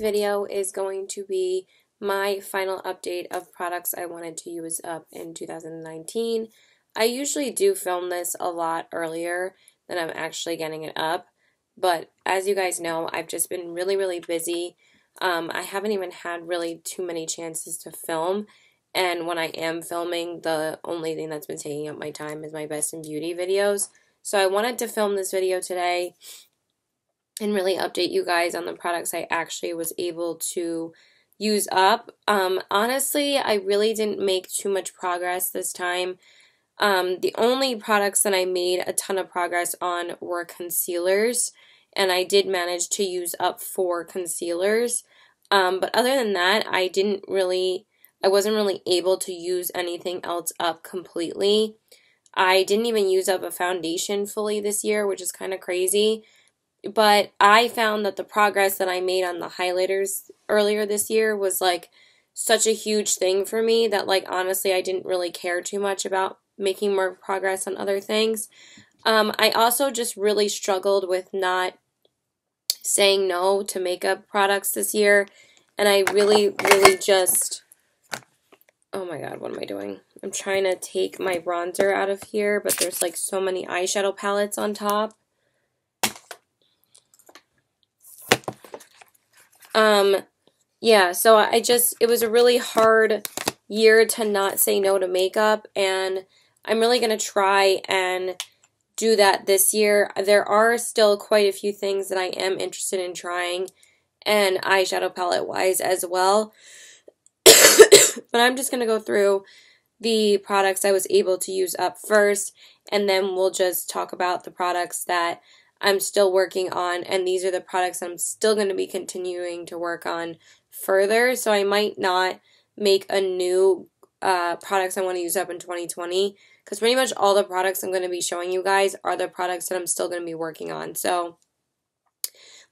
video is going to be my final update of products I wanted to use up in 2019. I usually do film this a lot earlier than I'm actually getting it up, but as you guys know, I've just been really, really busy. Um, I haven't even had really too many chances to film, and when I am filming, the only thing that's been taking up my time is my best in beauty videos. So I wanted to film this video today and really update you guys on the products I actually was able to use up. Um, honestly, I really didn't make too much progress this time. Um, the only products that I made a ton of progress on were concealers, and I did manage to use up four concealers. Um, but other than that, I didn't really, I wasn't really able to use anything else up completely. I didn't even use up a foundation fully this year, which is kind of crazy but I found that the progress that I made on the highlighters earlier this year was like such a huge thing for me that like honestly I didn't really care too much about making more progress on other things. Um, I also just really struggled with not saying no to makeup products this year and I really really just oh my god what am I doing I'm trying to take my bronzer out of here but there's like so many eyeshadow palettes on top Um, yeah, so I just, it was a really hard year to not say no to makeup, and I'm really going to try and do that this year. There are still quite a few things that I am interested in trying, and eyeshadow palette wise as well. but I'm just going to go through the products I was able to use up first, and then we'll just talk about the products that I'm still working on, and these are the products I'm still going to be continuing to work on further. So I might not make a new uh, products I want to use up in 2020 because pretty much all the products I'm going to be showing you guys are the products that I'm still going to be working on. So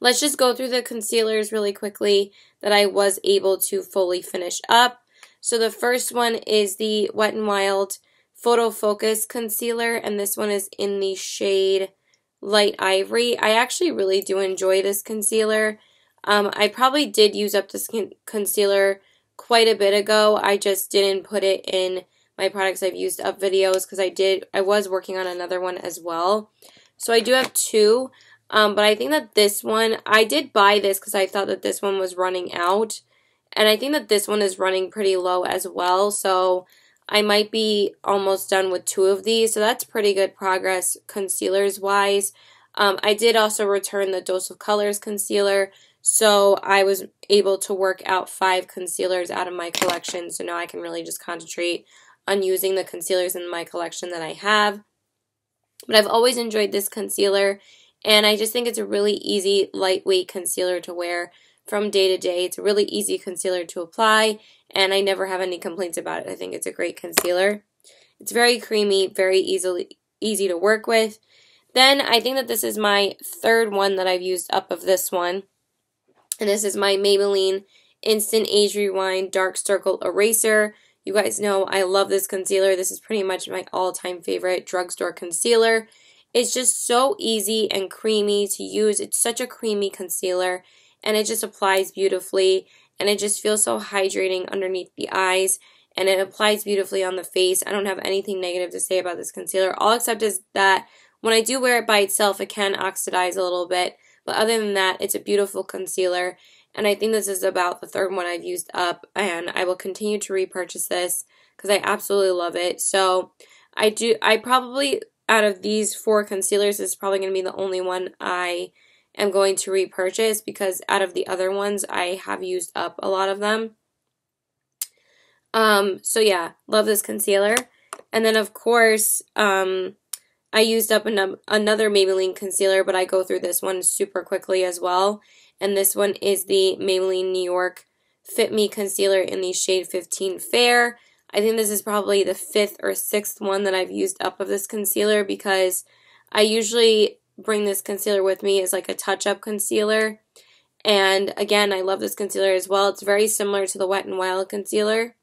let's just go through the concealers really quickly that I was able to fully finish up. So the first one is the Wet n Wild Photo Focus Concealer, and this one is in the shade Light Ivory. I actually really do enjoy this concealer. Um, I probably did use up this con concealer quite a bit ago. I just didn't put it in my products I've used up videos because I did, I was working on another one as well. So I do have two, um, but I think that this one, I did buy this because I thought that this one was running out. And I think that this one is running pretty low as well. So I might be almost done with two of these, so that's pretty good progress concealers wise. Um, I did also return the Dose of Colors concealer, so I was able to work out five concealers out of my collection, so now I can really just concentrate on using the concealers in my collection that I have. But I've always enjoyed this concealer, and I just think it's a really easy, lightweight concealer to wear from day to day. It's a really easy concealer to apply, and I never have any complaints about it. I think it's a great concealer. It's very creamy, very easily easy to work with. Then I think that this is my third one that I've used up of this one. And this is my Maybelline Instant Age Rewind Dark Circle Eraser. You guys know I love this concealer. This is pretty much my all-time favorite drugstore concealer. It's just so easy and creamy to use. It's such a creamy concealer and it just applies beautifully and it just feels so hydrating underneath the eyes and it applies beautifully on the face. I don't have anything negative to say about this concealer, all except is that when I do wear it by itself, it can oxidize a little bit, but other than that, it's a beautiful concealer, and I think this is about the third one I've used up, and I will continue to repurchase this because I absolutely love it. So I do, I probably, out of these four concealers, is probably going to be the only one I am going to repurchase because out of the other ones, I have used up a lot of them. Um, so yeah, love this concealer. And then of course, um, I used up an another Maybelline concealer, but I go through this one super quickly as well. And this one is the Maybelline New York Fit Me Concealer in the shade 15 Fair. I think this is probably the fifth or sixth one that I've used up of this concealer because I usually bring this concealer with me is like a touch-up concealer. And again, I love this concealer as well. It's very similar to the Wet n Wild concealer.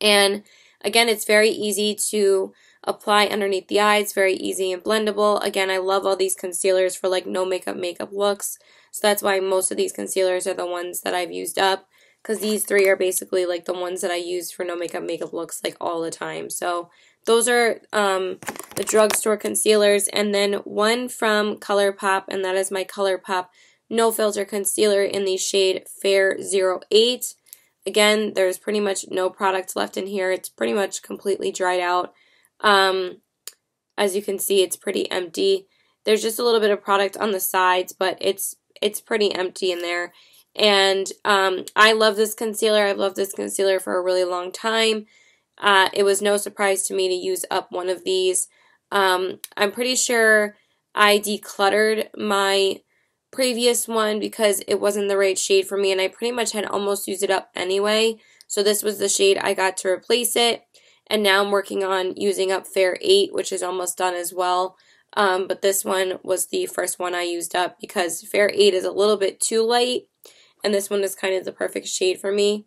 And again, it's very easy to apply underneath the eyes, very easy and blendable. Again, I love all these concealers for like no makeup makeup looks. So that's why most of these concealers are the ones that I've used up because these three are basically like the ones that I use for no makeup makeup looks like all the time. So those are um, the drugstore concealers and then one from ColourPop and that is my ColourPop No Filter Concealer in the shade Fair 08. Again, there's pretty much no product left in here. It's pretty much completely dried out. Um, as you can see, it's pretty empty. There's just a little bit of product on the sides, but it's it's pretty empty in there. And um, I love this concealer. I've loved this concealer for a really long time. Uh, it was no surprise to me to use up one of these. Um, I'm pretty sure I decluttered my previous one because it wasn't the right shade for me and I pretty much had almost used it up anyway. So this was the shade I got to replace it. And now I'm working on using up Fair 8, which is almost done as well. Um, but this one was the first one I used up because Fair 8 is a little bit too light. And this one is kind of the perfect shade for me.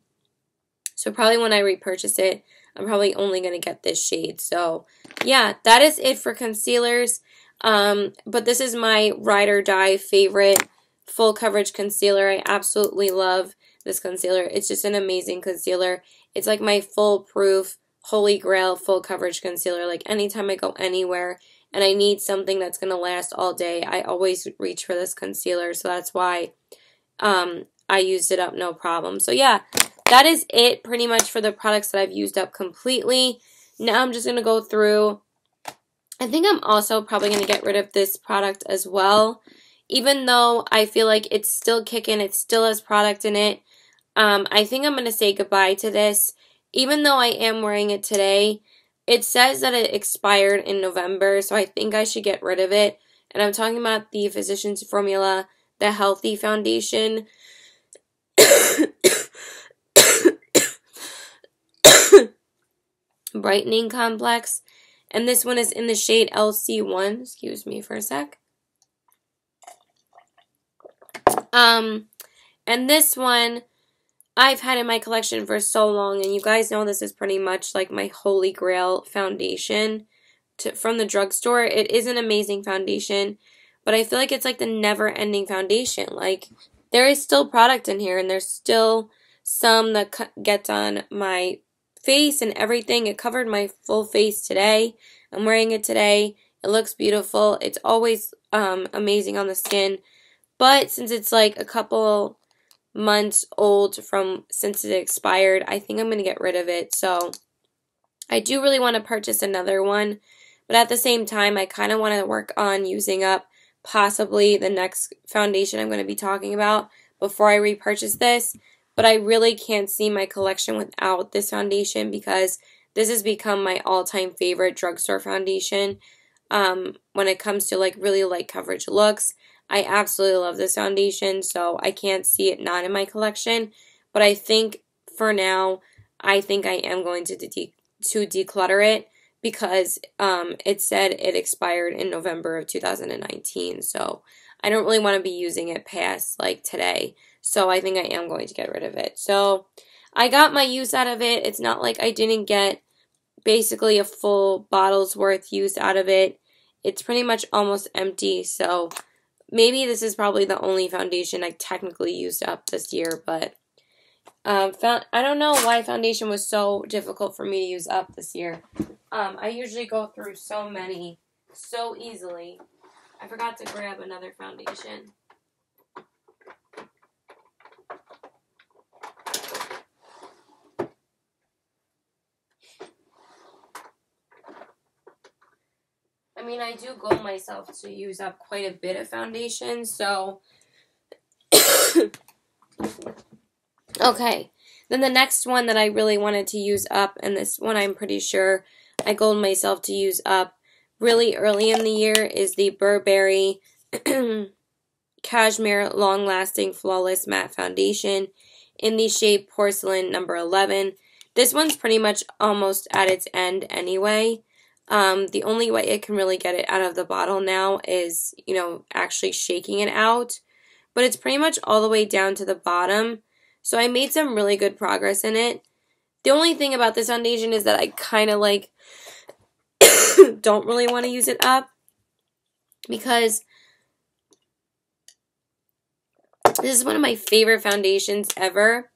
So probably when I repurchase it, I'm probably only going to get this shade. So yeah, that is it for concealers. Um, but this is my ride or die favorite full coverage concealer. I absolutely love this concealer. It's just an amazing concealer. It's like my foolproof, holy grail full coverage concealer. Like anytime I go anywhere and I need something that's going to last all day, I always reach for this concealer. So that's why um, I used it up no problem. So yeah, that is it pretty much for the products that I've used up completely. Now I'm just going to go through I think I'm also probably going to get rid of this product as well. Even though I feel like it's still kicking, it still has product in it. Um, I think I'm going to say goodbye to this. Even though I am wearing it today, it says that it expired in November, so I think I should get rid of it. And I'm talking about the Physicians Formula, the Healthy Foundation. Brightening Complex. And this one is in the shade LC1. Excuse me for a sec. Um, and this one I've had in my collection for so long, and you guys know this is pretty much like my holy grail foundation to, from the drugstore. It is an amazing foundation, but I feel like it's like the never ending foundation. Like, there is still product in here, and there's still some that gets on my face and everything. It covered my full face today. I'm wearing it today. It looks beautiful. It's always um, amazing on the skin. But since it's like a couple months old from since it expired, I think I'm going to get rid of it. So I do really want to purchase another one. But at the same time, I kind of want to work on using up possibly the next foundation I'm going to be talking about before I repurchase this but I really can't see my collection without this foundation because this has become my all-time favorite drugstore foundation. Um, when it comes to like really light coverage looks, I absolutely love this foundation, so I can't see it not in my collection. But I think for now, I think I am going to de to declutter it because um, it said it expired in November of 2019. So I don't really want to be using it past like today. So I think I am going to get rid of it. So I got my use out of it. It's not like I didn't get basically a full bottle's worth use out of it. It's pretty much almost empty. So maybe this is probably the only foundation I technically used up this year. But um, found, I don't know why foundation was so difficult for me to use up this year. Um, I usually go through so many so easily. I forgot to grab another foundation. I mean, I do goal myself to use up quite a bit of foundation, so. okay. Then the next one that I really wanted to use up, and this one I'm pretty sure I goaled myself to use up really early in the year, is the Burberry Cashmere Long Lasting Flawless Matte Foundation in the shade Porcelain number 11. This one's pretty much almost at its end anyway. Um, the only way it can really get it out of the bottle now is, you know, actually shaking it out. But it's pretty much all the way down to the bottom. So I made some really good progress in it. The only thing about this foundation is that I kind of like don't really want to use it up because This is one of my favorite foundations ever.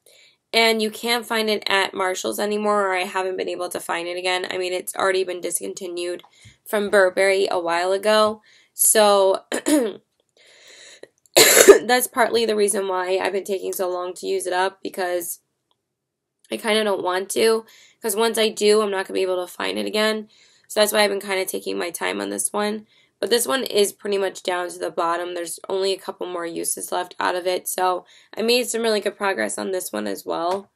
And you can't find it at Marshall's anymore, or I haven't been able to find it again. I mean, it's already been discontinued from Burberry a while ago. So that's partly the reason why I've been taking so long to use it up because I kind of don't want to. Because once I do, I'm not going to be able to find it again. So that's why I've been kind of taking my time on this one. But this one is pretty much down to the bottom. There's only a couple more uses left out of it. So I made some really good progress on this one as well.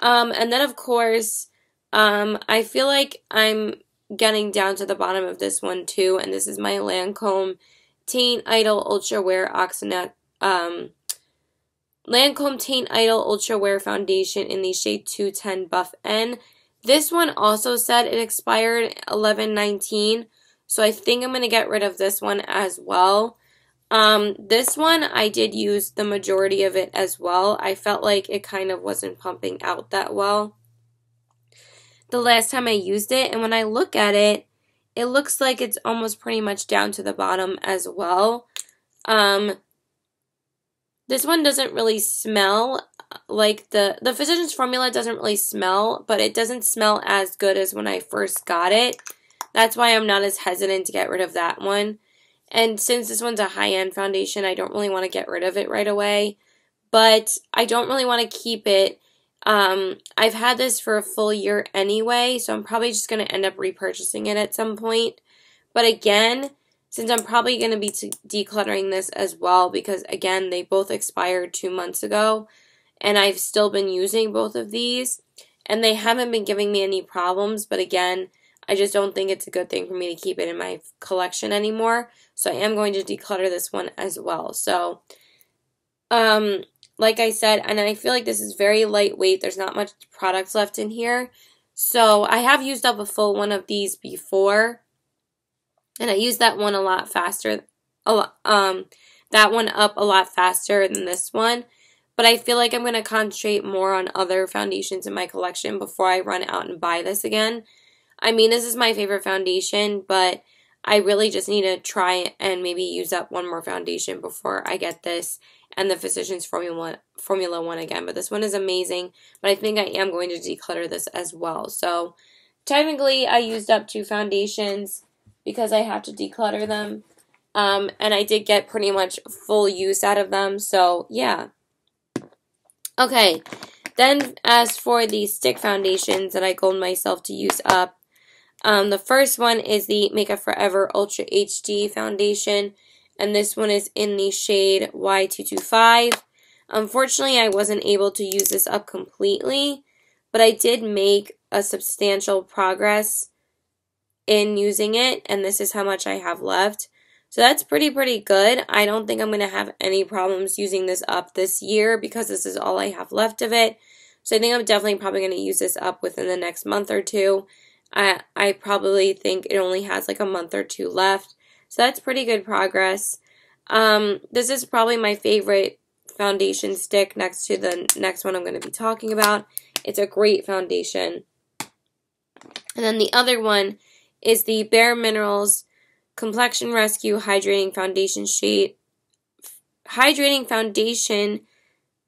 Um, and then, of course, um, I feel like I'm getting down to the bottom of this one too. And this is my Lancome Teint Idol Ultra Wear Oxynet um, Lancome Teint Idol Ultra Wear Foundation in the shade 210 Buff N. This one also said it expired 1119 so I think I'm going to get rid of this one as well. Um, this one, I did use the majority of it as well. I felt like it kind of wasn't pumping out that well the last time I used it. And when I look at it, it looks like it's almost pretty much down to the bottom as well. Um, this one doesn't really smell like the, the Physicians Formula doesn't really smell, but it doesn't smell as good as when I first got it. That's why I'm not as hesitant to get rid of that one. And since this one's a high-end foundation, I don't really want to get rid of it right away. But I don't really want to keep it. Um, I've had this for a full year anyway, so I'm probably just going to end up repurchasing it at some point. But again, since I'm probably going to be decluttering this as well, because again, they both expired two months ago, and I've still been using both of these, and they haven't been giving me any problems, but again, I just don't think it's a good thing for me to keep it in my collection anymore. So I am going to declutter this one as well. So, um, like I said, and I feel like this is very lightweight. There's not much products left in here. So I have used up a full one of these before. And I used that one a lot faster. A lot, um, that one up a lot faster than this one. But I feel like I'm going to concentrate more on other foundations in my collection before I run out and buy this again. I mean, this is my favorite foundation, but I really just need to try and maybe use up one more foundation before I get this and the Physicians Formula, Formula 1 again. But this one is amazing, but I think I am going to declutter this as well. So technically, I used up two foundations because I have to declutter them. Um, and I did get pretty much full use out of them. So, yeah. Okay. Then, as for the stick foundations that I gold myself to use up, um, the first one is the Makeup Forever Ultra HD Foundation, and this one is in the shade Y225. Unfortunately, I wasn't able to use this up completely, but I did make a substantial progress in using it, and this is how much I have left. So that's pretty, pretty good. I don't think I'm going to have any problems using this up this year because this is all I have left of it. So I think I'm definitely probably going to use this up within the next month or two. I, I probably think it only has like a month or two left. So that's pretty good progress. Um, this is probably my favorite foundation stick next to the next one I'm going to be talking about. It's a great foundation. And then the other one is the Bare Minerals Complexion Rescue Hydrating Foundation Shade. Hydrating Foundation.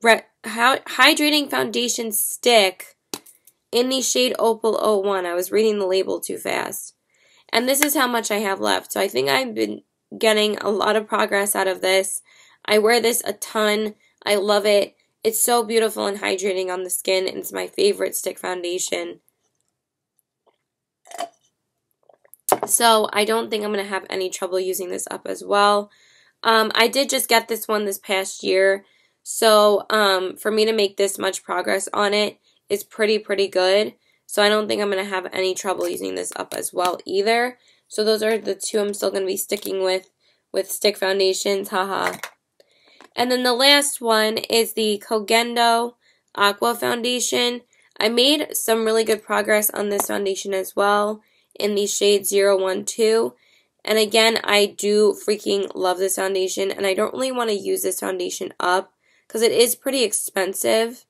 Re, hydrating Foundation Stick in the shade Opal 01. I was reading the label too fast. And this is how much I have left. So I think I've been getting a lot of progress out of this. I wear this a ton. I love it. It's so beautiful and hydrating on the skin. And it's my favorite stick foundation. So I don't think I'm going to have any trouble using this up as well. Um, I did just get this one this past year. So um, for me to make this much progress on it, is pretty, pretty good. So I don't think I'm going to have any trouble using this up as well either. So those are the two I'm still going to be sticking with, with stick foundations, haha. And then the last one is the Koh Gen Do Aqua Foundation. I made some really good progress on this foundation as well in the shade 012. And again, I do freaking love this foundation, and I don't really want to use this foundation up because it is pretty expensive.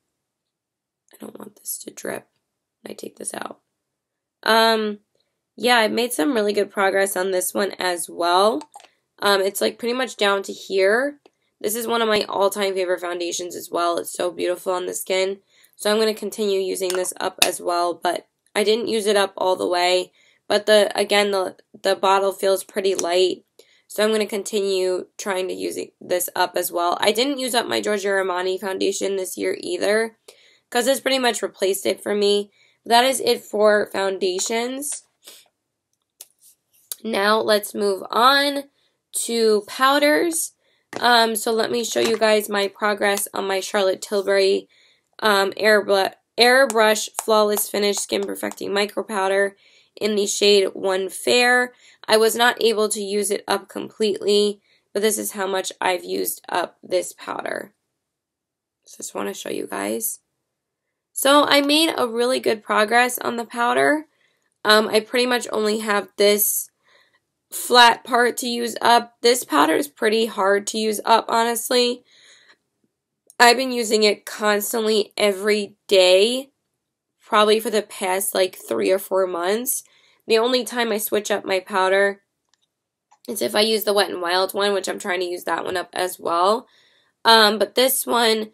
I don't want this to drip I take this out. Um, yeah, I've made some really good progress on this one as well. Um, it's like pretty much down to here. This is one of my all-time favorite foundations as well. It's so beautiful on the skin. So I'm going to continue using this up as well, but I didn't use it up all the way. But the again, the, the bottle feels pretty light. So I'm going to continue trying to use this up as well. I didn't use up my Giorgio Armani foundation this year either because it's pretty much replaced it for me. That is it for foundations. Now let's move on to powders. Um, so let me show you guys my progress on my Charlotte Tilbury um, Airbrush, Airbrush Flawless Finish Skin Perfecting Micro Powder in the shade One Fair. I was not able to use it up completely, but this is how much I've used up this powder. So just want to show you guys. So I made a really good progress on the powder. Um, I pretty much only have this flat part to use up. This powder is pretty hard to use up, honestly. I've been using it constantly every day, probably for the past like three or four months. The only time I switch up my powder is if I use the Wet n Wild one, which I'm trying to use that one up as well. Um, but this one,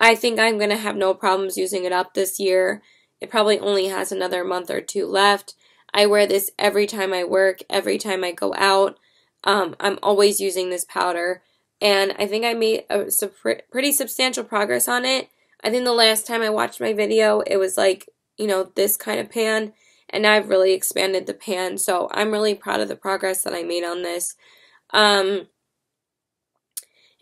I think I'm going to have no problems using it up this year. It probably only has another month or two left. I wear this every time I work, every time I go out. Um, I'm always using this powder. And I think I made a pretty substantial progress on it. I think the last time I watched my video, it was like, you know, this kind of pan. And I've really expanded the pan. So I'm really proud of the progress that I made on this. Um,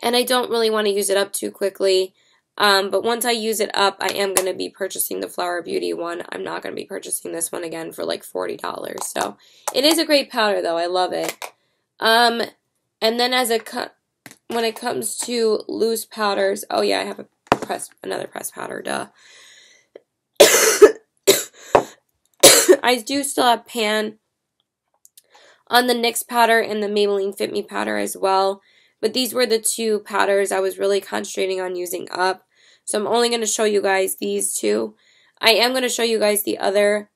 and I don't really want to use it up too quickly. Um, but once I use it up, I am going to be purchasing the Flower Beauty one. I'm not going to be purchasing this one again for like $40. So it is a great powder though. I love it. Um, and then as a when it comes to loose powders, oh yeah, I have a press another press powder, duh. I do still have pan on the NYX powder and the Maybelline Fit Me powder as well. But these were the two powders I was really concentrating on using up. So I'm only going to show you guys these two. I am going to show you guys the other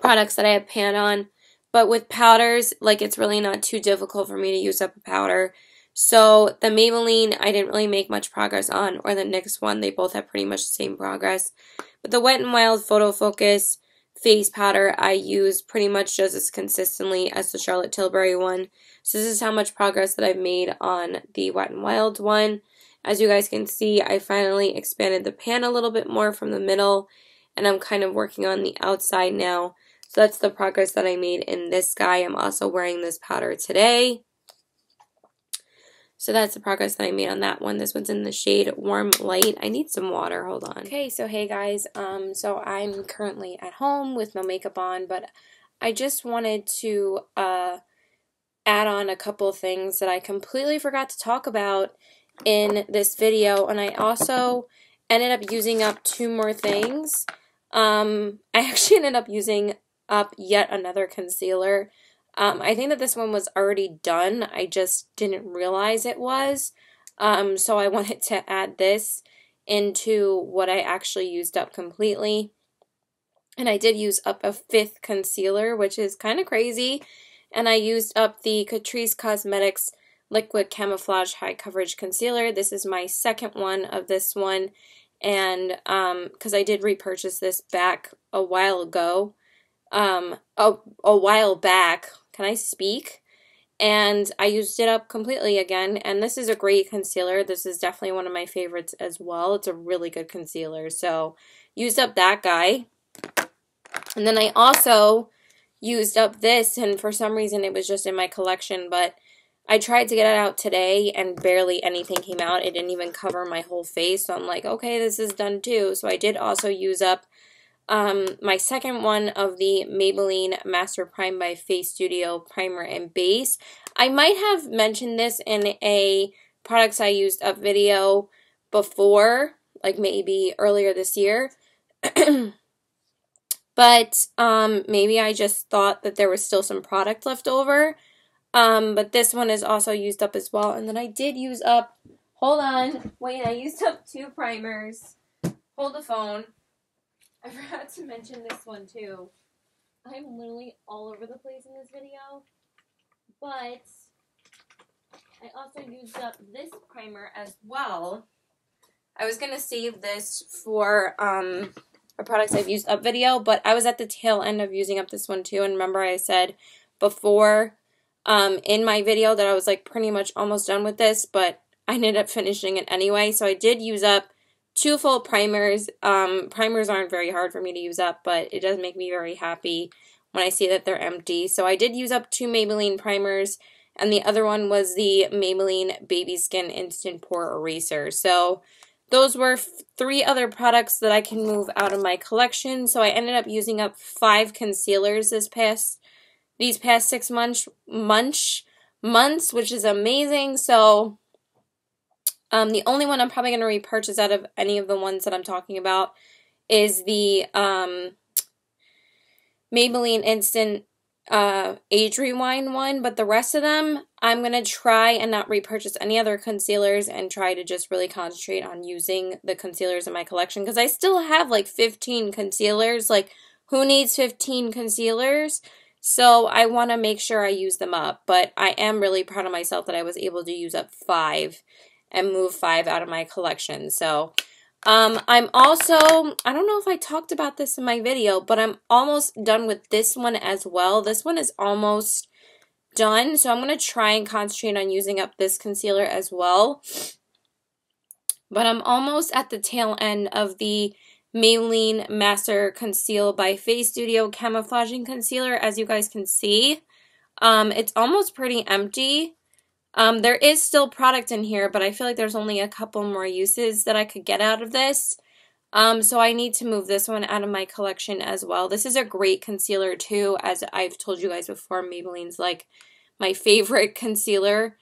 products that I have pan on. But with powders, like it's really not too difficult for me to use up a powder. So the Maybelline, I didn't really make much progress on, or the NYX one, they both have pretty much the same progress. But the Wet n Wild Photo Focus face powder, I use pretty much just as consistently as the Charlotte Tilbury one. So this is how much progress that I've made on the Wet n Wild one. As you guys can see, I finally expanded the pan a little bit more from the middle, and I'm kind of working on the outside now. So that's the progress that I made in this guy. I'm also wearing this powder today. So that's the progress that I made on that one. This one's in the shade Warm Light. I need some water. Hold on. Okay, so hey guys. Um, so I'm currently at home with no makeup on, but I just wanted to uh, add on a couple things that I completely forgot to talk about in this video. And I also ended up using up two more things. Um, I actually ended up using up yet another concealer. Um, I think that this one was already done. I just didn't realize it was. Um, so I wanted to add this into what I actually used up completely. And I did use up a fifth concealer, which is kind of crazy. And I used up the Catrice Cosmetics Liquid Camouflage High Coverage Concealer. This is my second one of this one. And because um, I did repurchase this back a while ago, um, a, a while back. Can I speak? And I used it up completely again. And this is a great concealer. This is definitely one of my favorites as well. It's a really good concealer. So used up that guy. And then I also used up this, and for some reason it was just in my collection, but I tried to get it out today and barely anything came out. It didn't even cover my whole face. So I'm like, okay, this is done too. So I did also use up um, my second one of the Maybelline Master Prime by Face Studio Primer and Base. I might have mentioned this in a products I used up video before, like maybe earlier this year. but um, maybe I just thought that there was still some product left over. Um, but this one is also used up as well. And then I did use up, hold on, wait, I used up two primers. Hold the phone. I forgot to mention this one too. I'm literally all over the place in this video. But I also used up this primer as well. I was going to save this for um, a products I've used up video, but I was at the tail end of using up this one too. And remember I said before um, in my video that I was like pretty much almost done with this, but I ended up finishing it anyway. So I did use up two full primers. Um, primers aren't very hard for me to use up, but it does make me very happy when I see that they're empty. So I did use up two Maybelline primers, and the other one was the Maybelline Baby Skin Instant Pore Eraser. So those were three other products that I can move out of my collection. So I ended up using up five concealers this past these past six months months months, which is amazing. So um, the only one I'm probably going to repurchase out of any of the ones that I'm talking about is the um, Maybelline Instant uh, Age Rewind one, but the rest of them, I'm going to try and not repurchase any other concealers and try to just really concentrate on using the concealers in my collection because I still have like 15 concealers. Like, who needs 15 concealers? So I want to make sure I use them up, but I am really proud of myself that I was able to use up five and move five out of my collection. So um, I'm also, I don't know if I talked about this in my video, but I'm almost done with this one as well. This one is almost done, so I'm going to try and concentrate on using up this concealer as well. But I'm almost at the tail end of the Maybelline Master Conceal by Face Studio Camouflaging Concealer, as you guys can see. Um, it's almost pretty empty. Um, there is still product in here, but I feel like there's only a couple more uses that I could get out of this. Um, so I need to move this one out of my collection as well. This is a great concealer too, as I've told you guys before, Maybelline's like my favorite concealer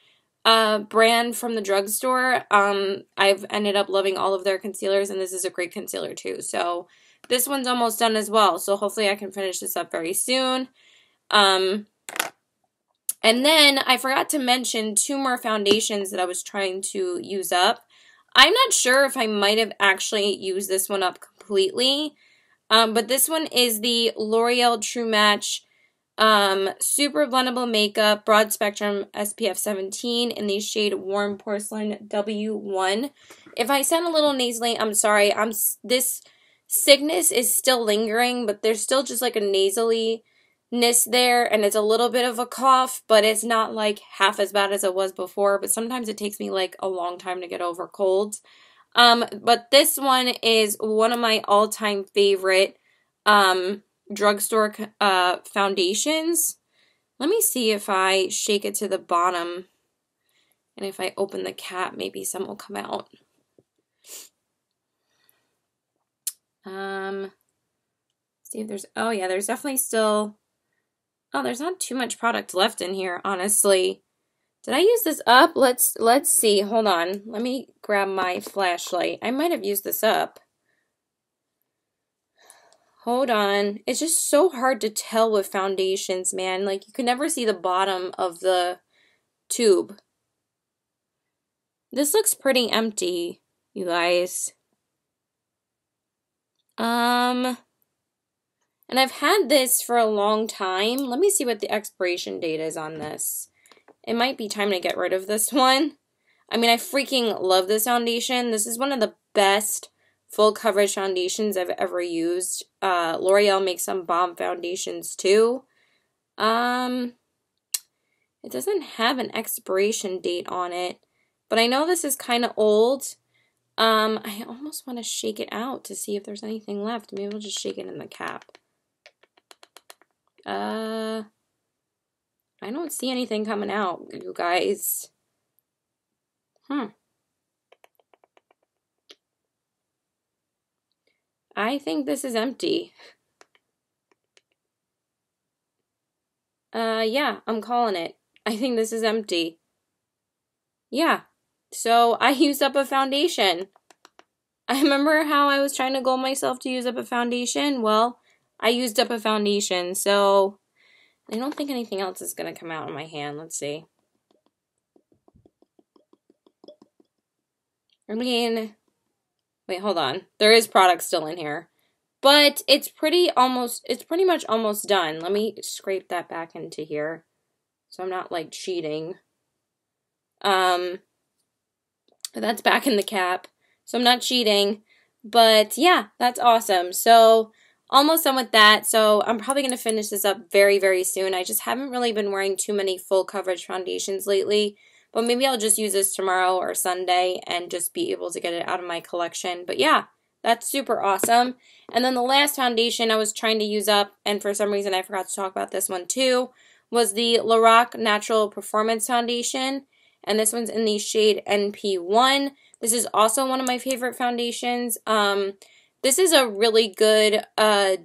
uh, brand from the drugstore. Um, I've ended up loving all of their concealers, and this is a great concealer too. So this one's almost done as well. So hopefully I can finish this up very soon. Um, and then I forgot to mention two more foundations that I was trying to use up. I'm not sure if I might have actually used this one up completely. Um, but this one is the L'Oreal True Match um, Super Blendable Makeup Broad Spectrum SPF 17 in the shade Warm Porcelain W1. If I sound a little nasally, I'm sorry. I'm This sickness is still lingering, but there's still just like a nasally ness there and it's a little bit of a cough, but it's not like half as bad as it was before. But sometimes it takes me like a long time to get over colds. Um, but this one is one of my all time favorite um, drugstore uh, foundations. Let me see if I shake it to the bottom and if I open the cap, maybe some will come out. Um, see if there's, oh yeah, there's definitely still Oh, there's not too much product left in here, honestly. Did I use this up? Let's let's see. Hold on. Let me grab my flashlight. I might have used this up. Hold on. It's just so hard to tell with foundations, man. Like you can never see the bottom of the tube. This looks pretty empty, you guys. Um and I've had this for a long time. Let me see what the expiration date is on this. It might be time to get rid of this one. I mean, I freaking love this foundation. This is one of the best full coverage foundations I've ever used. Uh, L'Oreal makes some bomb foundations too. Um, it doesn't have an expiration date on it, but I know this is kind of old. Um, I almost want to shake it out to see if there's anything left. Maybe we'll just shake it in the cap. Uh, I don't see anything coming out, you guys. Hmm. I think this is empty. Uh, yeah, I'm calling it. I think this is empty. Yeah. So I used up a foundation. I remember how I was trying to goal myself to use up a foundation. Well, I used up a foundation, so I don't think anything else is going to come out in my hand. Let's see. I mean, wait, hold on. There is product still in here. But it's pretty almost, it's pretty much almost done. Let me scrape that back into here. So I'm not like cheating. Um, that's back in the cap. So I'm not cheating. But yeah, that's awesome. So almost done with that. So I'm probably going to finish this up very, very soon. I just haven't really been wearing too many full coverage foundations lately. But maybe I'll just use this tomorrow or Sunday and just be able to get it out of my collection. But yeah, that's super awesome. And then the last foundation I was trying to use up, and for some reason I forgot to talk about this one too, was the Lorac Natural Performance Foundation. And this one's in the shade NP1. This is also one of my favorite foundations. Um, this is a really good, uh,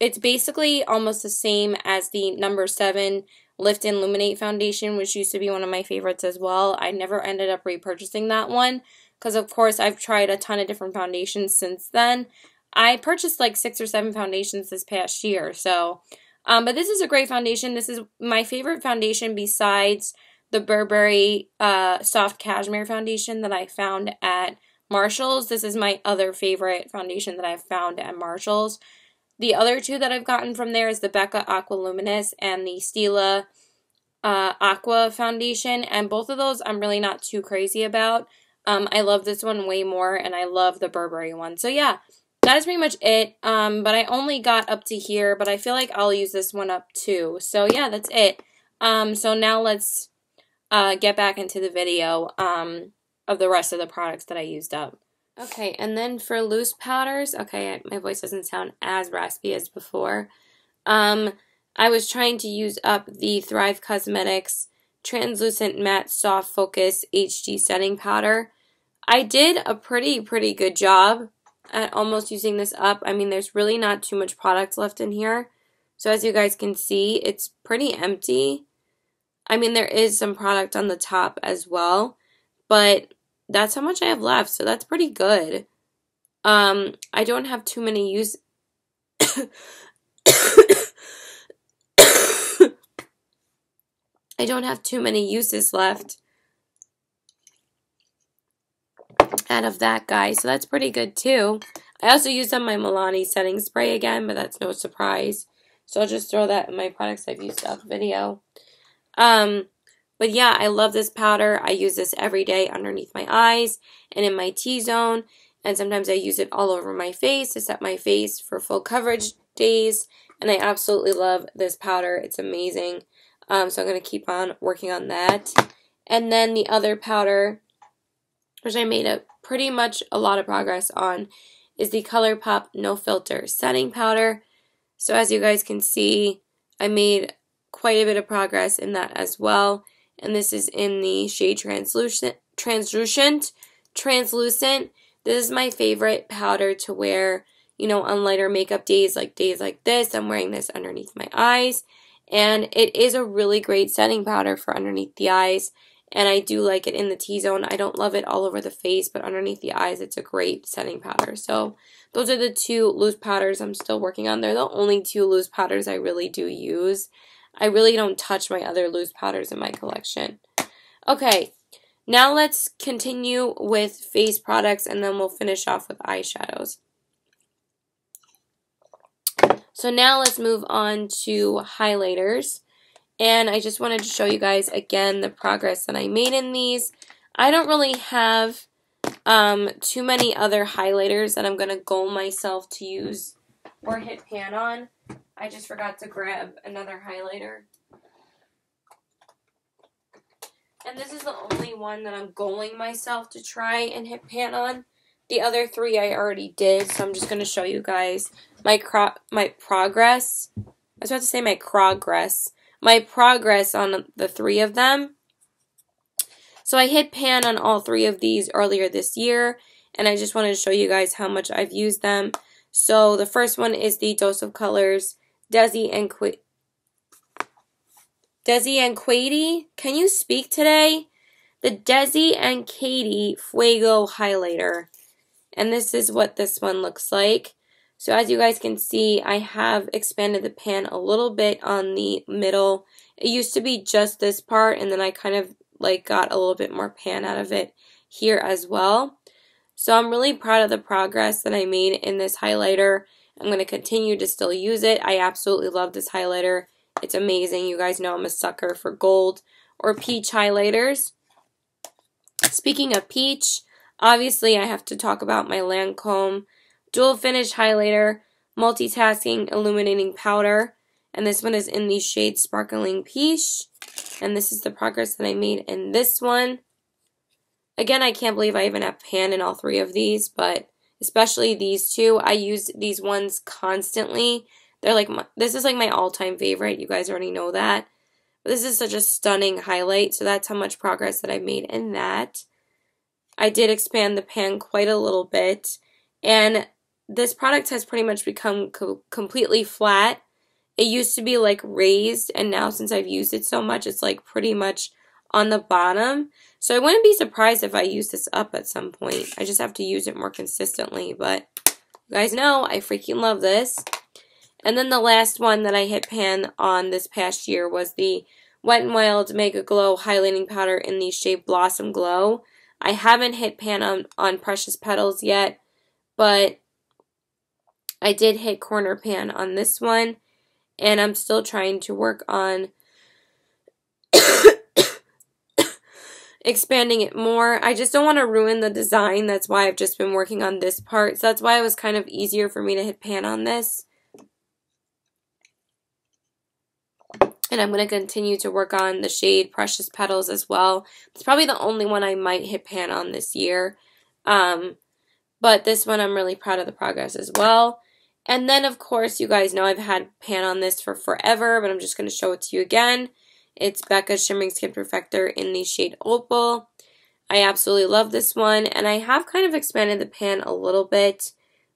it's basically almost the same as the number 7 Lift and Illuminate foundation, which used to be one of my favorites as well. I never ended up repurchasing that one because, of course, I've tried a ton of different foundations since then. I purchased like six or seven foundations this past year, so. Um, but this is a great foundation. This is my favorite foundation besides the Burberry uh, Soft Cashmere Foundation that I found at Marshall's. This is my other favorite foundation that I've found at Marshall's. The other two that I've gotten from there is the Becca Aqua Luminous and the Stila uh, Aqua Foundation, and both of those I'm really not too crazy about. Um, I love this one way more, and I love the Burberry one. So yeah, that is pretty much it. Um, but I only got up to here, but I feel like I'll use this one up too. So yeah, that's it. Um, so now let's uh, get back into the video um, of the rest of the products that I used up. Okay, and then for loose powders, okay, my voice doesn't sound as raspy as before. Um, I was trying to use up the Thrive Causemetics Translucent Matte Soft Focus HD Setting Powder. I did a pretty, pretty good job at almost using this up. I mean, there's really not too much product left in here. So as you guys can see, it's pretty empty. I mean, there is some product on the top as well, but that's how much I have left, so that's pretty good. Um, I don't have too many use. I don't have too many uses left out of that guy, so that's pretty good too. I also used up my Milani setting spray again, but that's no surprise. So I'll just throw that in my products I've used up video. Um, but yeah, I love this powder. I use this every day underneath my eyes and in my T-zone. And sometimes I use it all over my face to set my face for full coverage days. And I absolutely love this powder. It's amazing. Um, so I'm going to keep on working on that. And then the other powder, which I made a pretty much a lot of progress on, is the ColourPop No Filter Setting Powder. So as you guys can see, I made quite a bit of progress in that as well and this is in the shade translucent translucent translucent this is my favorite powder to wear you know on lighter makeup days like days like this i'm wearing this underneath my eyes and it is a really great setting powder for underneath the eyes and I do like it in the T-zone. I don't love it all over the face, but underneath the eyes, it's a great setting powder. So those are the two loose powders I'm still working on. They're the only two loose powders I really do use. I really don't touch my other loose powders in my collection. Okay, now let's continue with face products and then we'll finish off with eyeshadows. So now let's move on to highlighters. And I just wanted to show you guys again the progress that I made in these. I don't really have um, too many other highlighters that I'm going to goal myself to use or hit pan on. I just forgot to grab another highlighter. And this is the only one that I'm going myself to try and hit pan on. The other three I already did, so I'm just going to show you guys my cro my progress. I was about to say my progress. My progress on the three of them. So I hit pan on all three of these earlier this year, and I just wanted to show you guys how much I've used them. So the first one is the Dose of Colors Desi and Qu- Desi and Katy. Can you speak today? The Desi and Katy Fuego Highlighter. And this is what this one looks like. So as you guys can see, I have expanded the pan a little bit on the middle. It used to be just this part, and then I kind of like got a little bit more pan out of it here as well. So I'm really proud of the progress that I made in this highlighter. I'm going to continue to still use it. I absolutely love this highlighter. It's amazing. You guys know I'm a sucker for gold or peach highlighters. Speaking of peach, obviously I have to talk about my Lancome Dual Finish Highlighter Multitasking Illuminating Powder. And this one is in the shade Sparkling Peach. And this is the progress that I made in this one. Again, I can't believe I even have pan in all three of these, but especially these two. I use these ones constantly. They're like, my, this is like my all-time favorite. You guys already know that. But this is such a stunning highlight, so that's how much progress that I made in that. I did expand the pan quite a little bit, and this product has pretty much become co completely flat. It used to be like raised, and now since I've used it so much, it's like pretty much on the bottom. So I wouldn't be surprised if I use this up at some point. I just have to use it more consistently, but you guys know I freaking love this. And then the last one that I hit pan on this past year was the Wet n Wild Mega Glow Highlighting Powder in the shade Blossom Glow. I haven't hit pan on, on Precious Petals yet, but I did hit corner pan on this one, and I'm still trying to work on expanding it more. I just don't want to ruin the design. That's why I've just been working on this part. So that's why it was kind of easier for me to hit pan on this. And I'm going to continue to work on the shade Precious Petals as well. It's probably the only one I might hit pan on this year. Um, but this one I'm really proud of the progress as well. And then, of course, you guys know I've had pan on this for forever, but I'm just going to show it to you again. It's Becca Shimmering Skin Perfector in the shade Opal. I absolutely love this one, and I have kind of expanded the pan a little bit,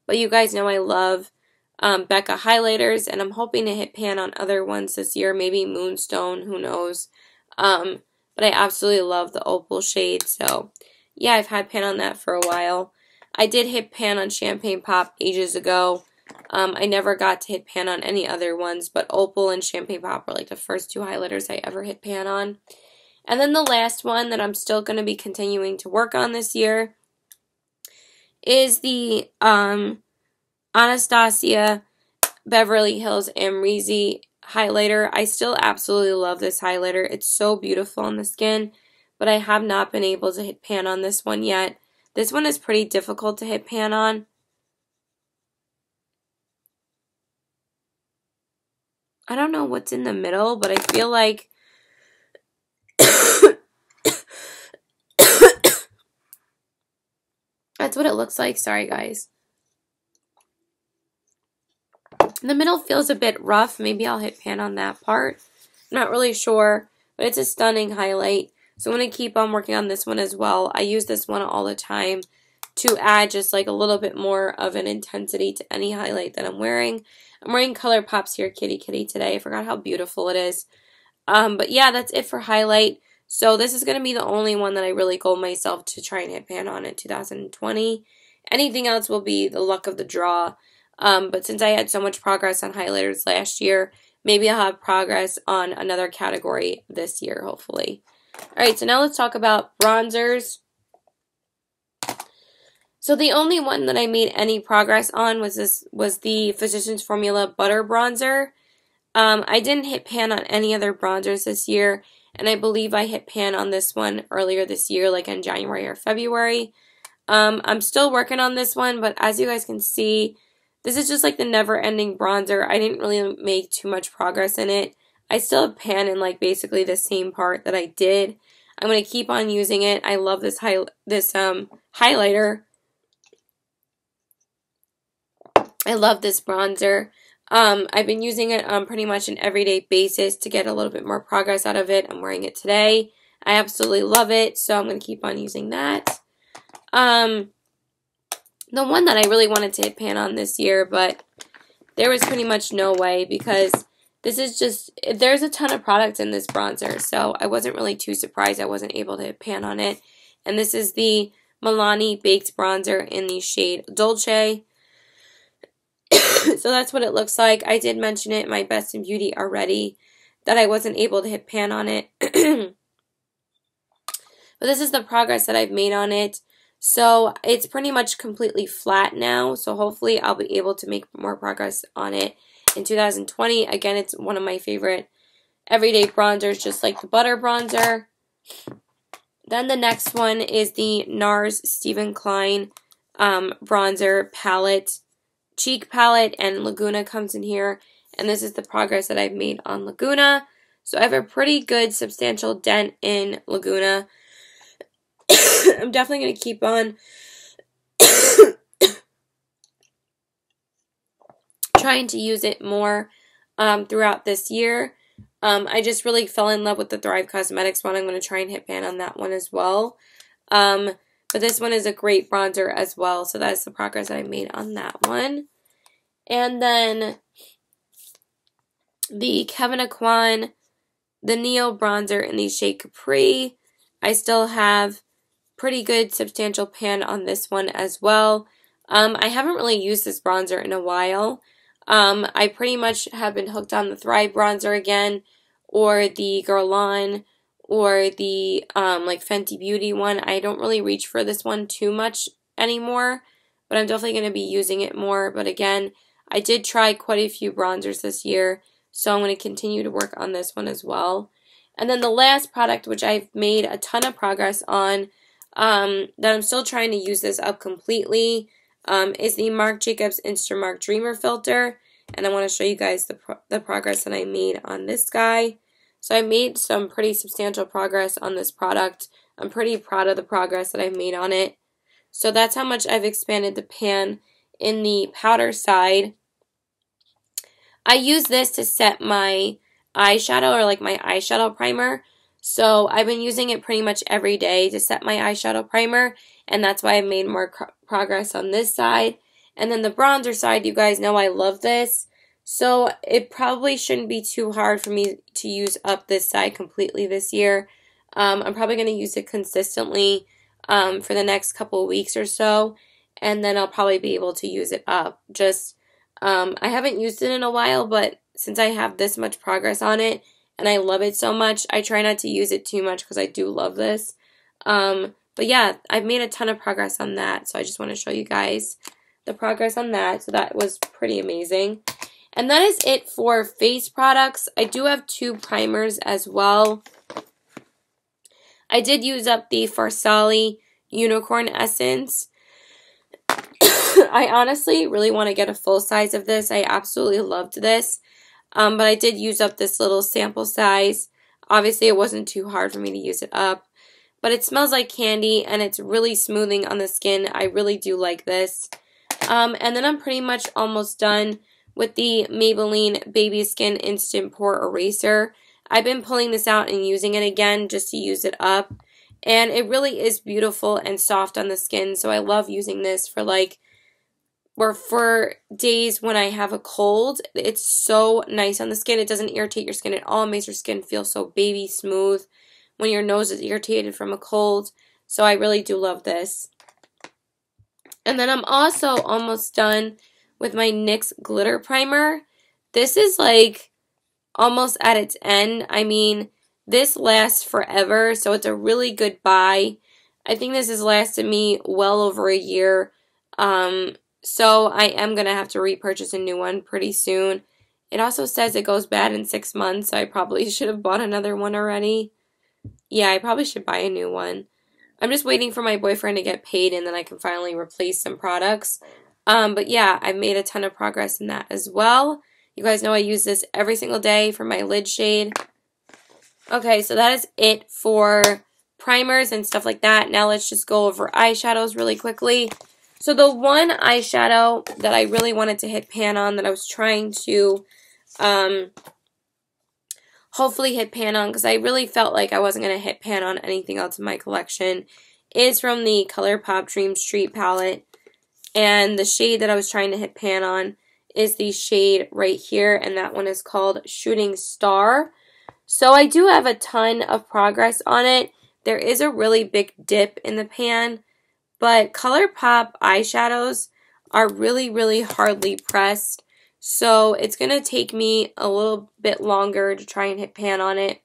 but you guys know I love um, Becca highlighters, and I'm hoping to hit pan on other ones this year, maybe Moonstone, who knows. Um, but I absolutely love the Opal shade, so yeah, I've had pan on that for a while. I did hit pan on Champagne Pop ages ago, um, I never got to hit pan on any other ones, but Opal and Champagne Pop were like the first two highlighters I ever hit pan on. And then the last one that I'm still going to be continuing to work on this year is the um, Anastasia Beverly Hills Amrezy highlighter. I still absolutely love this highlighter. It's so beautiful on the skin, but I have not been able to hit pan on this one yet. This one is pretty difficult to hit pan on. I don't know what's in the middle, but I feel like that's what it looks like. Sorry, guys. The middle feels a bit rough. Maybe I'll hit pan on that part. I'm not really sure, but it's a stunning highlight. So I'm going to keep on working on this one as well. I use this one all the time to add just like a little bit more of an intensity to any highlight that I'm wearing. I'm wearing ColourPop's here Kitty Kitty today. I forgot how beautiful it is. Um, but yeah, that's it for highlight. So this is going to be the only one that I really goal myself to try and hit pan on in 2020. Anything else will be the luck of the draw. Um, but since I had so much progress on highlighters last year, maybe I'll have progress on another category this year, hopefully. Alright, so now let's talk about bronzers. So the only one that I made any progress on was this was the Physicians Formula Butter Bronzer. Um, I didn't hit pan on any other bronzers this year, and I believe I hit pan on this one earlier this year, like in January or February. Um, I'm still working on this one, but as you guys can see, this is just like the never-ending bronzer. I didn't really make too much progress in it. I still have pan in like basically the same part that I did. I'm going to keep on using it. I love this high this um highlighter. I love this bronzer. Um, I've been using it on pretty much an everyday basis to get a little bit more progress out of it. I'm wearing it today. I absolutely love it, so I'm going to keep on using that. Um, the one that I really wanted to hit pan on this year, but there was pretty much no way because this is just, there's a ton of products in this bronzer, so I wasn't really too surprised I wasn't able to hit pan on it. And this is the Milani Baked Bronzer in the shade Dolce. so that's what it looks like. I did mention it my Best in Beauty already that I wasn't able to hit pan on it. but this is the progress that I've made on it. So it's pretty much completely flat now. So hopefully I'll be able to make more progress on it in 2020. Again, it's one of my favorite everyday bronzers, just like the Butter Bronzer. Then the next one is the NARS Steven Klein um, bronzer palette, cheek palette, and Laguna comes in here. And this is the progress that I've made on Laguna. So I have a pretty good substantial dent in Laguna. I'm definitely going to keep on trying to use it more um, throughout this year. Um, I just really fell in love with the Thrive Causemetics one. I'm going to try and hit pan on that one as well. Um, but this one is a great bronzer as well. So that's the progress that I made on that one. And then the Kevyn Aucoin, the Neo bronzer in the shade Capri. I still have pretty good substantial pan on this one as well. Um, I haven't really used this bronzer in a while. Um, I pretty much have been hooked on the Thrive bronzer again, or the Guerlain, or the um, like Fenty Beauty one. I don't really reach for this one too much anymore, but I'm definitely going to be using it more. But again, I did try quite a few bronzers this year, so I'm going to continue to work on this one as well. And then the last product, which I've made a ton of progress on, um, that I'm still trying to use this up completely, um, is the Marc Jacobs Instamarc Dreamer Filter. And I want to show you guys the, pro the progress that I made on this guy. So I made some pretty substantial progress on this product. I'm pretty proud of the progress that I've made on it. So that's how much I've expanded the pan in the powder side. I use this to set my eyeshadow or like my eyeshadow primer. So I've been using it pretty much every day to set my eyeshadow primer and that's why I made more progress on this side. And then the bronzer side, you guys know I love this. So it probably shouldn't be too hard for me to use up this side completely this year. Um, I'm probably going to use it consistently um, for the next couple of weeks or so. And then I'll probably be able to use it up. Just, um, I haven't used it in a while, but since I have this much progress on it and I love it so much, I try not to use it too much because I do love this. Um, but yeah, I've made a ton of progress on that. So I just want to show you guys the progress on that. So that was pretty amazing. And that is it for face products. I do have two primers as well. I did use up the Farsali Unicorn Essence. I honestly really want to get a full size of this. I absolutely loved this. Um, but I did use up this little sample size. Obviously, it wasn't too hard for me to use it up. But it smells like candy and it's really smoothing on the skin. I really do like this. Um, and then I'm pretty much almost done with the Maybelline Baby Skin Instant Pore Eraser. I've been pulling this out and using it again just to use it up. And it really is beautiful and soft on the skin. So I love using this for like, or for days when I have a cold. It's so nice on the skin. It doesn't irritate your skin at all. It makes your skin feel so baby smooth when your nose is irritated from a cold. So I really do love this. And then I'm also almost done with my NYX Glitter Primer. This is like almost at its end. I mean, this lasts forever, so it's a really good buy. I think this has lasted me well over a year. Um, so I am going to have to repurchase a new one pretty soon. It also says it goes bad in six months, so I probably should have bought another one already. Yeah, I probably should buy a new one. I'm just waiting for my boyfriend to get paid and then I can finally replace some products. Um, but yeah, I've made a ton of progress in that as well. You guys know I use this every single day for my lid shade. Okay, so that is it for primers and stuff like that. Now let's just go over eyeshadows really quickly. So the one eyeshadow that I really wanted to hit pan on that I was trying to um, hopefully hit pan on because I really felt like I wasn't going to hit pan on anything else in my collection is from the ColourPop Dream Street palette. And the shade that I was trying to hit pan on is the shade right here, and that one is called Shooting Star. So I do have a ton of progress on it. There is a really big dip in the pan, but ColourPop eyeshadows are really, really hardly pressed. So it's going to take me a little bit longer to try and hit pan on it.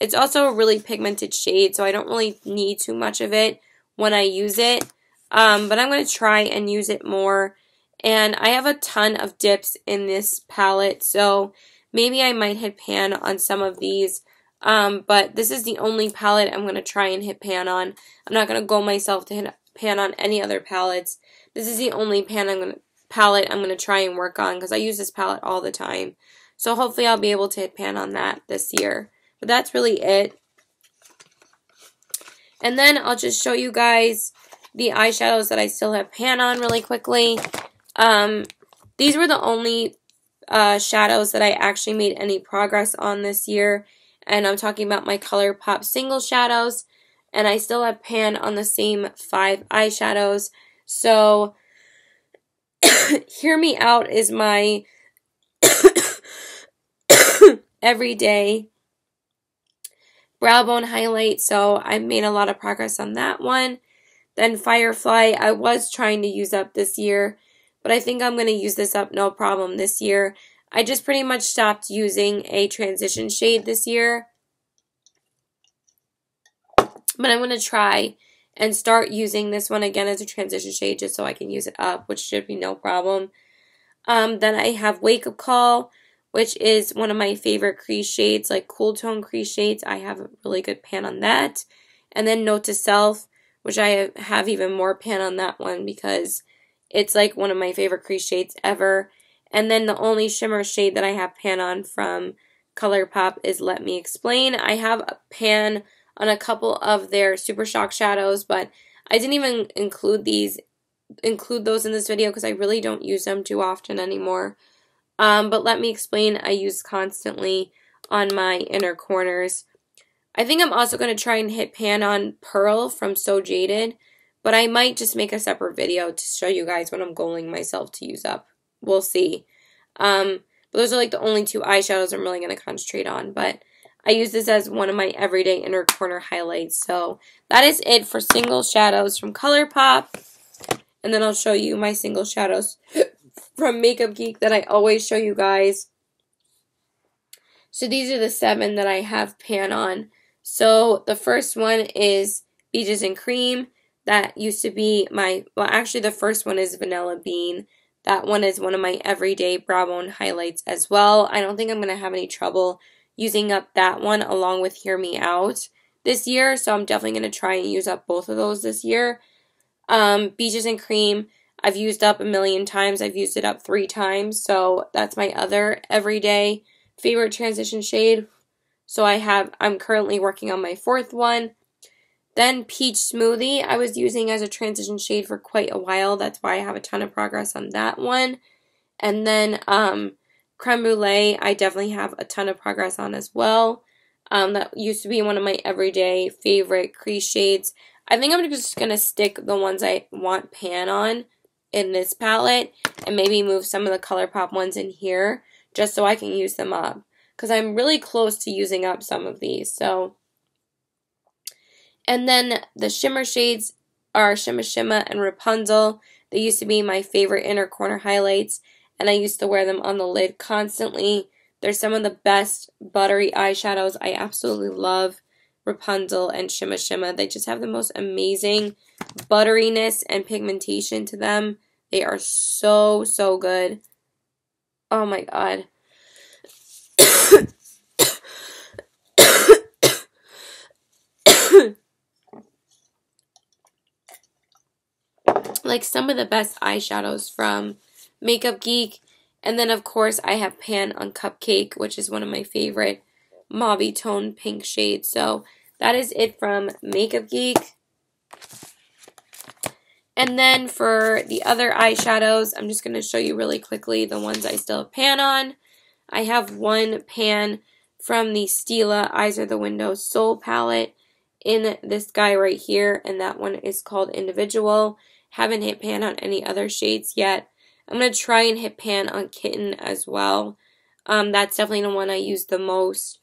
It's also a really pigmented shade, so I don't really need too much of it when I use it. Um, but I'm going to try and use it more. And I have a ton of dips in this palette, so maybe I might hit pan on some of these Um, but this is the only palette I'm going to try and hit pan on. I'm not going to go myself to hit pan on any other palettes. This is the only pan I'm to palette I'm going to try and work on because I use this palette all the time. So hopefully I'll be able to hit pan on that this year. But that's really it. And then I'll just show you guys the eyeshadows that I still have pan on really quickly. Um, these were the only uh, shadows that I actually made any progress on this year. And I'm talking about my ColourPop single shadows. And I still have pan on the same five eyeshadows. So, Hear Me Out is my everyday brow bone highlight. So I made a lot of progress on that one. Then Firefly, I was trying to use up this year, but I think I'm going to use this up no problem this year. I just pretty much stopped using a transition shade this year. But I'm going to try and start using this one again as a transition shade just so I can use it up, which should be no problem. Um, then I have Wake Up Call, which is one of my favorite crease shades, like cool tone crease shades. I have a really good pan on that. And then Note to Self, which I have even more pan on that one because it's like one of my favorite crease shades ever. And then the only shimmer shade that I have pan on from ColourPop is Let Me Explain. I have a pan on a couple of their Super Shock shadows, but I didn't even include these, include those in this video because I really don't use them too often anymore. Um, but let me explain, I use constantly on my inner corners. I think I'm also going to try and hit pan on Pearl from So Jaded, but I might just make a separate video to show you guys what I'm going myself to use up. We'll see. Um, but those are like the only two eyeshadows I'm really going to concentrate on, but I use this as one of my everyday inner corner highlights. So that is it for single shadows from ColourPop. And then I'll show you my single shadows from Makeup Geek that I always show you guys. So these are the seven that I have pan on. So the first one is Beaches and Cream. That used to be my, well actually the first one is Vanilla Bean. That one is one of my everyday brow bone highlights as well. I don't think I'm going to have any trouble using up that one along with Hear Me Out this year. So I'm definitely going to try and use up both of those this year. Um, Beaches and Cream, I've used up a million times. I've used it up three times. So that's my other everyday favorite transition shade. So I have, I'm currently working on my fourth one. Then Peach Smoothie, I was using as a transition shade for quite a while. That's why I have a ton of progress on that one. And then um, Creme Brulee, I definitely have a ton of progress on as well. Um, that used to be one of my everyday favorite crease shades. I think I'm just going to stick the ones I want pan on in this palette and maybe move some of the ColourPop ones in here just so I can use them up because I'm really close to using up some of these. So, and then the shimmer shades are Shimma Shimma and Rapunzel. They used to be my favorite inner corner highlights, and I used to wear them on the lid constantly. They're some of the best buttery eyeshadows. I absolutely love Rapunzel and Shimma Shimma. They just have the most amazing butteriness and pigmentation to them. They are so, so good. Oh my god. like some of the best eyeshadows from Makeup Geek. And then, of course, I have Pan on Cupcake, which is one of my favorite mauve tone pink shades. So that is it from Makeup Geek. And then for the other eyeshadows, I'm just going to show you really quickly the ones I still have pan on. I have one pan from the Stila Eyes Are the Window Soul palette in this guy right here, and that one is called Individual. Haven't hit pan on any other shades yet. I'm going to try and hit pan on Kitten as well. Um, that's definitely the one I use the most.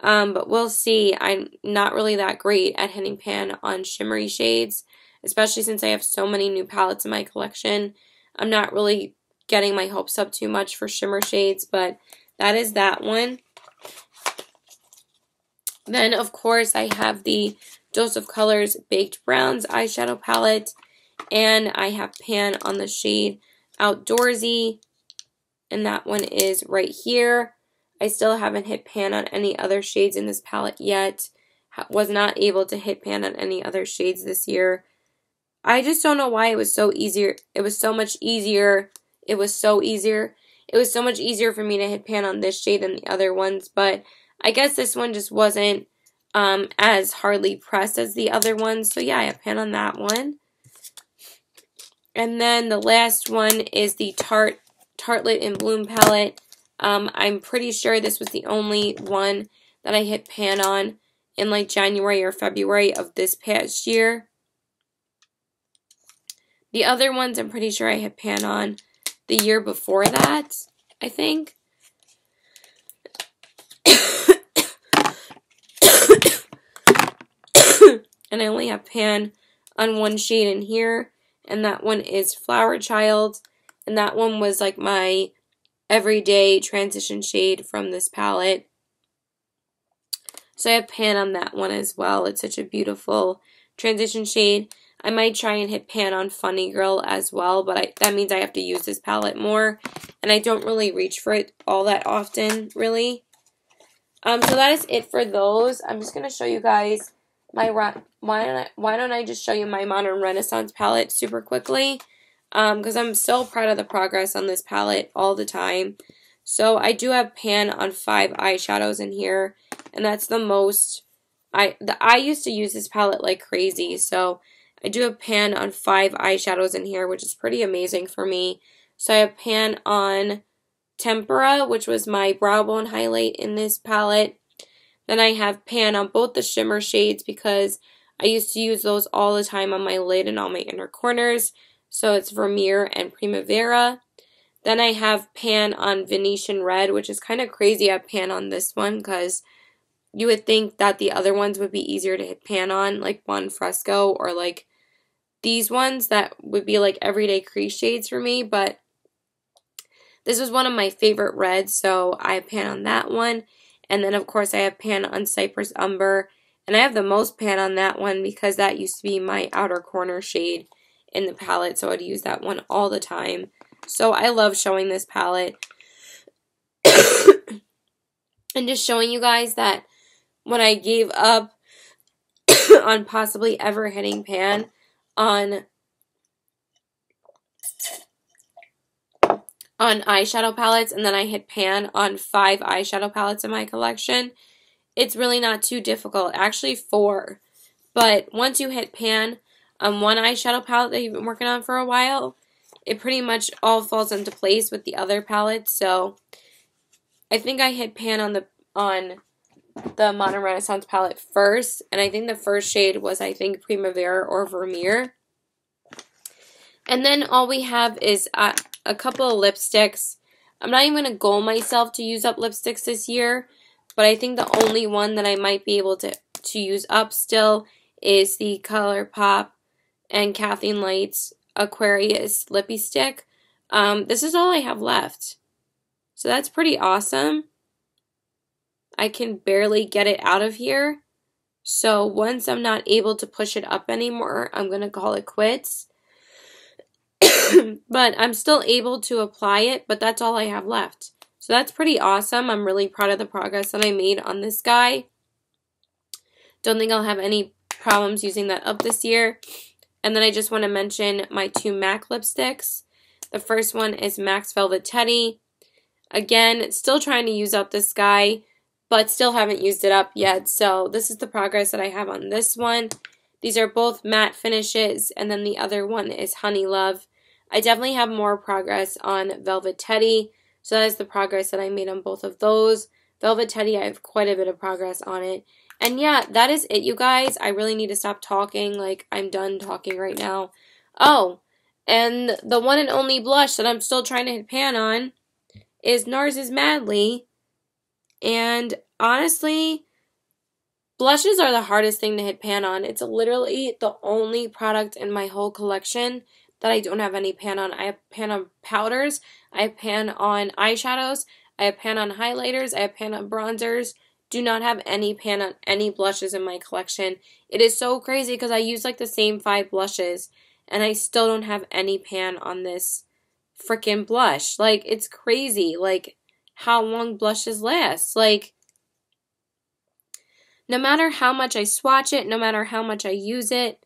Um, but we'll see. I'm not really that great at hitting pan on shimmery shades, especially since I have so many new palettes in my collection. I'm not really getting my hopes up too much for shimmer shades, but that is that one. Then, of course, I have the Dose of Colors Baked Browns eyeshadow palette. And I have pan on the shade Outdoorsy. And that one is right here. I still haven't hit pan on any other shades in this palette yet. Was not able to hit pan on any other shades this year. I just don't know why it was so easier. It was so much easier. It was so easier. It was so much easier for me to hit pan on this shade than the other ones, but I guess this one just wasn't um, as hardly pressed as the other ones. So yeah, I have pan on that one. And then the last one is the Tarte Tartlet in Bloom palette. Um, I'm pretty sure this was the only one that I hit pan on in like January or February of this past year. The other ones I'm pretty sure I hit pan on the year before that, I think. and I only have pan on one shade in here, and that one is Flower Child, and that one was like my everyday transition shade from this palette. So I have pan on that one as well. It's such a beautiful transition shade. I might try and hit pan on Funny Girl as well, but I, that means I have to use this palette more, and I don't really reach for it all that often, really. Um, so that is it for those. I'm just going to show you guys my, why don't, I, why don't I just show you my Modern Renaissance palette super quickly, because um, I'm so proud of the progress on this palette all the time. So I do have pan on five eyeshadows in here, and that's the most, I, the, I used to use this palette like crazy, so I do have pan on five eyeshadows in here, which is pretty amazing for me. So I have pan on Tempera, which was my brow bone highlight in this palette. Then I have pan on both the shimmer shades because I used to use those all the time on my lid and all my inner corners. So it's Vermeer and Primavera. Then I have pan on Venetian Red, which is kind of crazy I pan on this one because you would think that the other ones would be easier to hit pan on, like Buon Fresco or like these ones that would be like everyday crease shades for me, but this was one of my favorite reds, so I pan on that one. And then, of course, I have pan on Cypress Umber. And I have the most pan on that one because that used to be my outer corner shade in the palette, so I'd use that one all the time. So I love showing this palette. and just showing you guys that when I gave up on possibly ever hitting pan on on eyeshadow palettes and then I hit pan on five eyeshadow palettes in my collection. It's really not too difficult. Actually four. But once you hit pan on one eyeshadow palette that you've been working on for a while, it pretty much all falls into place with the other palettes. So I think I hit pan on the on the Modern Renaissance palette first, and I think the first shade was, I think, Primavera or Vermeer. And then all we have is uh, a couple of lipsticks. I'm not even going to goal myself to use up lipsticks this year, but I think the only one that I might be able to, to use up still is the ColourPop and Kathleen Lights Aquarius Lippie Stick. Um, this is all I have left. So that's pretty awesome. I can barely get it out of here. So once I'm not able to push it up anymore, I'm going to call it quits. but I'm still able to apply it, but that's all I have left. So that's pretty awesome. I'm really proud of the progress that I made on this guy. Don't think I'll have any problems using that up this year. And then I just want to mention my two MAC lipsticks. The first one is MAC's Velvet Teddy. Again, still trying to use up this guy but still haven't used it up yet. So this is the progress that I have on this one. These are both matte finishes, and then the other one is Honey Love. I definitely have more progress on Velvet Teddy, so that is the progress that I made on both of those. Velvet Teddy, I have quite a bit of progress on it. And yeah, that is it, you guys. I really need to stop talking. Like, I'm done talking right now. Oh, and the one and only blush that I'm still trying to hit pan on is NARS is Madly. And honestly, blushes are the hardest thing to hit pan on. It's literally the only product in my whole collection that I don't have any pan on. I have pan on powders, I have pan on eyeshadows, I have pan on highlighters, I have pan on bronzers. Do not have any pan on any blushes in my collection. It is so crazy because I use like the same five blushes and I still don't have any pan on this freaking blush. Like, it's crazy. Like, how long blushes last. Like, no matter how much I swatch it, no matter how much I use it,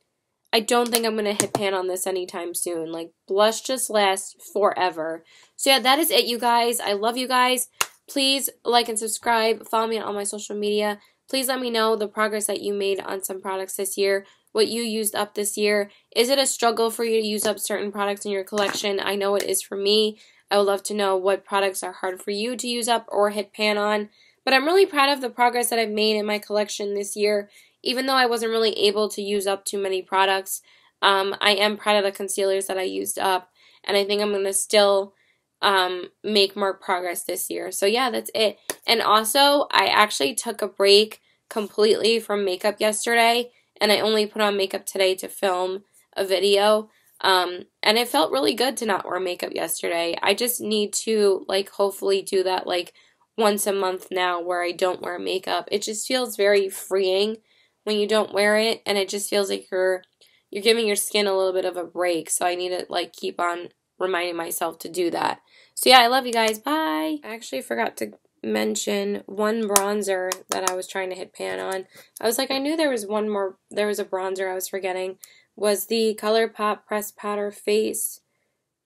I don't think I'm going to hit pan on this anytime soon. Like, blush just lasts forever. So, yeah, that is it, you guys. I love you guys. Please like and subscribe. Follow me on all my social media. Please let me know the progress that you made on some products this year, what you used up this year. Is it a struggle for you to use up certain products in your collection? I know it is for me. I would love to know what products are hard for you to use up or hit pan on. But I'm really proud of the progress that I've made in my collection this year. Even though I wasn't really able to use up too many products, um, I am proud of the concealers that I used up. And I think I'm going to still um, make more progress this year. So yeah, that's it. And also, I actually took a break completely from makeup yesterday. And I only put on makeup today to film a video. Um, and it felt really good to not wear makeup yesterday. I just need to, like, hopefully do that, like, once a month now where I don't wear makeup. It just feels very freeing when you don't wear it. And it just feels like you're, you're giving your skin a little bit of a break. So I need to, like, keep on reminding myself to do that. So yeah, I love you guys. Bye. I actually forgot to mention one bronzer that I was trying to hit pan on. I was like, I knew there was one more, there was a bronzer I was forgetting was the ColourPop Press Powder Face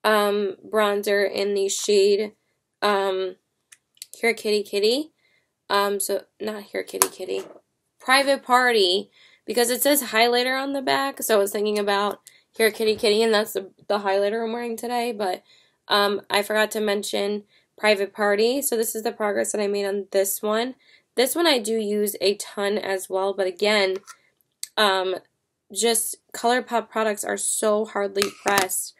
um, bronzer in the shade um, Here Kitty Kitty. Um, so, not Here Kitty Kitty. Private Party. Because it says highlighter on the back. So I was thinking about Here Kitty Kitty. And that's the, the highlighter I'm wearing today. But um, I forgot to mention Private Party. So this is the progress that I made on this one. This one I do use a ton as well. But again, um, just ColourPop products are so hardly pressed.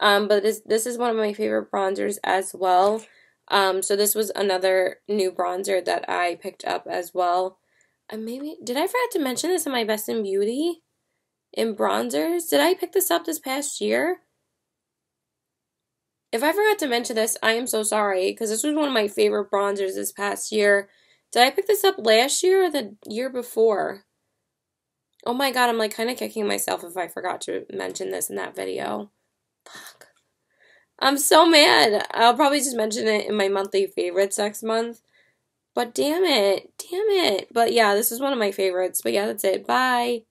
Um, but this this is one of my favorite bronzers as well. Um, so this was another new bronzer that I picked up as well. And maybe did I forget to mention this in my Best in Beauty in bronzers? Did I pick this up this past year? If I forgot to mention this, I am so sorry because this was one of my favorite bronzers this past year. Did I pick this up last year or the year before? Oh my god, I'm like kind of kicking myself if I forgot to mention this in that video. Fuck. I'm so mad. I'll probably just mention it in my monthly favorites next month. But damn it. Damn it. But yeah, this is one of my favorites. But yeah, that's it. Bye.